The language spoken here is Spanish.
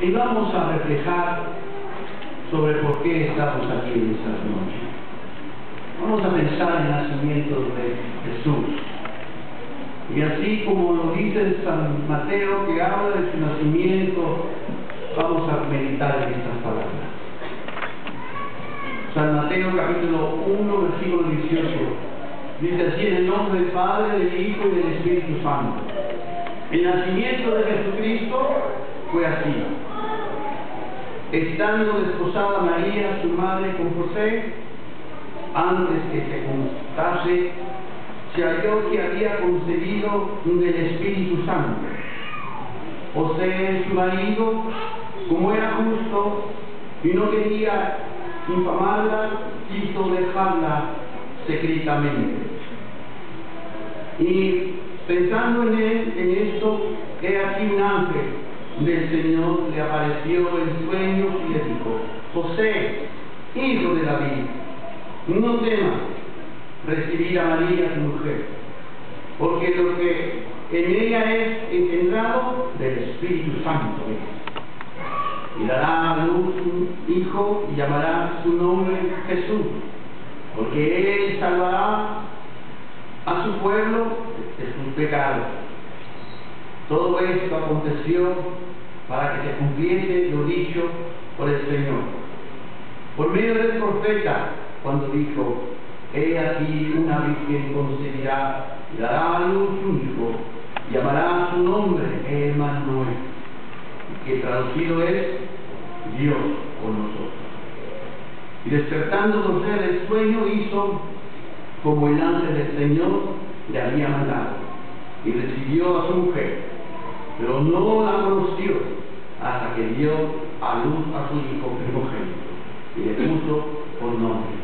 Y vamos a reflejar sobre por qué estamos aquí en esta noche. Vamos a pensar en el nacimiento de Jesús. Y así como lo dice San Mateo que habla de su nacimiento, vamos a meditar en estas palabras. San Mateo capítulo 1, versículo 18. Dice así en el nombre del Padre, del Hijo y del Espíritu Santo. El nacimiento de Jesucristo fue así. Estando desposada María, su madre, con José, antes que se constase, se halló que había concebido del Espíritu Santo. José, su marido, como era justo y no quería infamarla, quiso dejarla secretamente. Y pensando en él, en esto, he aquí un ángel del Señor le apareció en sueños y le dijo, José, hijo de David, no temas recibir a María tu mujer, porque lo que en ella es engendrado del Espíritu Santo Y dará a luz un hijo y llamará su nombre Jesús, porque él salvará pueblo de sus pecados. Todo esto aconteció para que se cumpliese lo dicho por el Señor. Por medio del profeta, cuando dijo, He aquí una virgen concebirá y dará a luz un hijo, llamará su nombre Emmanuel, que traducido es Dios con nosotros. Y despertando José del sueño hizo como el ángel del Señor le había mandado, y recibió a su mujer pero no la conoció hasta que dio a luz a su hijo primogénito y le puso por nombre